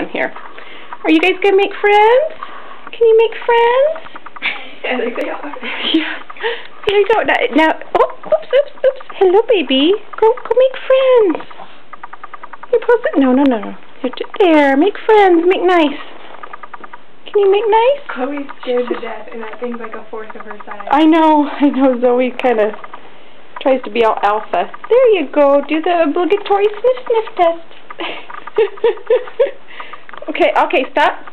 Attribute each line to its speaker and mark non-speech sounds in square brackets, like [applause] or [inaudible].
Speaker 1: one here. Are you guys going to make friends? Can you make friends?
Speaker 2: I think they are. [laughs]
Speaker 1: Yeah. Here you go. Now, now oh, oops, oops, oops. Hello, baby. Go, go make friends. You pose it. No, no, no, no. You're there. Make friends. Make nice. Can you make nice?
Speaker 2: Chloe's scared to death, and that thing's like a fourth of her size.
Speaker 1: I know. [laughs] I know. Zoe kind of tries to be all alpha. There you go. Do the obligatory sniff sniff test. [laughs] okay. Okay. Stop.